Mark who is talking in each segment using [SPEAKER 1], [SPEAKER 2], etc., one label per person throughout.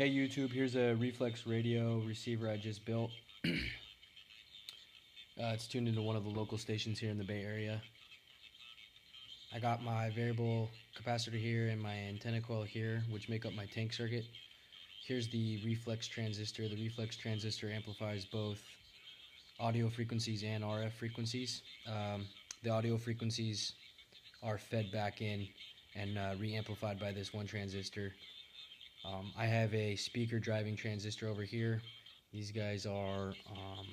[SPEAKER 1] Hey YouTube, here's a reflex radio receiver I just built. uh, it's tuned into one of the local stations here in the Bay Area. I got my variable capacitor here and my antenna coil here, which make up my tank circuit. Here's the reflex transistor. The reflex transistor amplifies both audio frequencies and RF frequencies. Um, the audio frequencies are fed back in and uh, re-amplified by this one transistor um, I have a speaker driving transistor over here. These guys are um,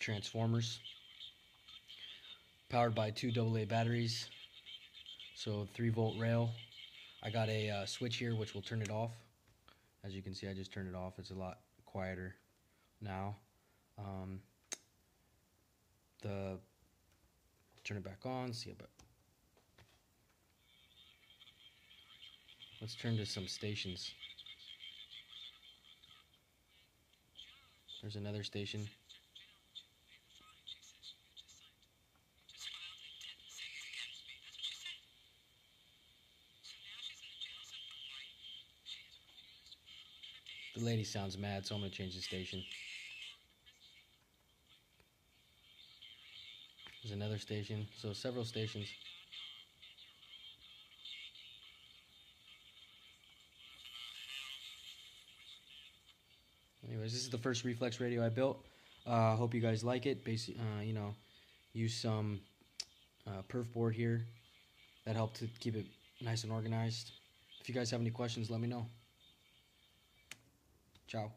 [SPEAKER 1] transformers powered by two AA batteries. So 3 volt rail. I got a uh, switch here which will turn it off. As you can see I just turned it off. It's a lot quieter now. Um, the turn it back on, see about Let's turn to some stations. There's another station. The lady sounds mad, so I'm going to change the station. There's another station, so several stations. Anyways, this is the first reflex radio I built. I uh, hope you guys like it. Basically, uh, you know, use some uh, perf board here that helped to keep it nice and organized. If you guys have any questions, let me know. Ciao.